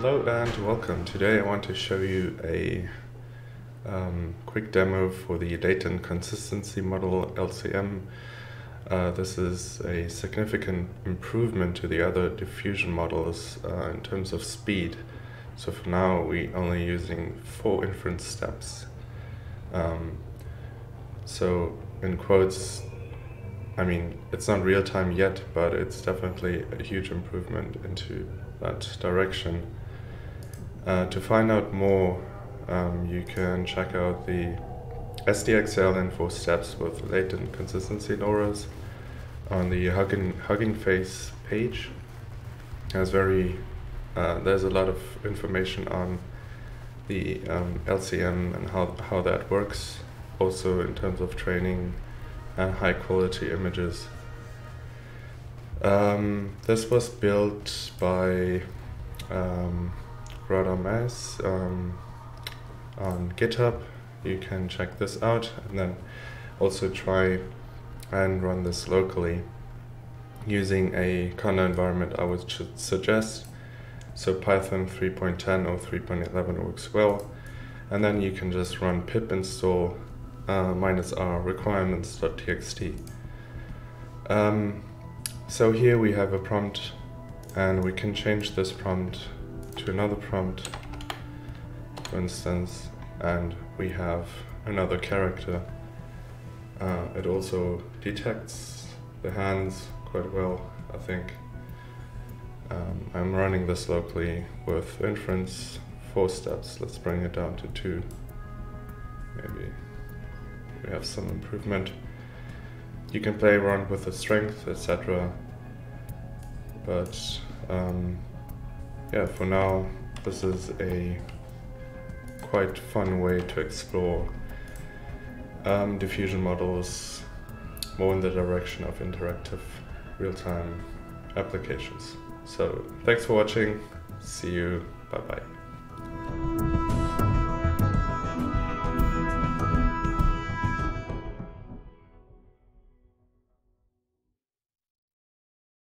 Hello and welcome. Today I want to show you a um, quick demo for the latent consistency model LCM. Uh, this is a significant improvement to the other diffusion models uh, in terms of speed. So for now we're only using four inference steps. Um, so in quotes, I mean, it's not real time yet, but it's definitely a huge improvement into that direction. Uh, to find out more, um, you can check out the SDXL in four steps with latent consistency LoRA's on the Hugging, Hugging Face page. There's very uh, there's a lot of information on the um, LCM and how, how that works, also in terms of training and high quality images. Um, this was built by um, Radar um, on GitHub. You can check this out and then also try and run this locally using a Conda environment I would suggest. So Python 3.10 or 3.11 works well. And then you can just run pip install uh, minus r requirements.txt. Um, so here we have a prompt and we can change this prompt another prompt, for instance, and we have another character. Uh, it also detects the hands quite well, I think. Um, I'm running this locally with inference, four steps. Let's bring it down to two, maybe we have some improvement. You can play around with the strength, etc. But um, yeah, for now, this is a quite fun way to explore um, diffusion models more in the direction of interactive real-time applications. So thanks for watching. See you. Bye bye.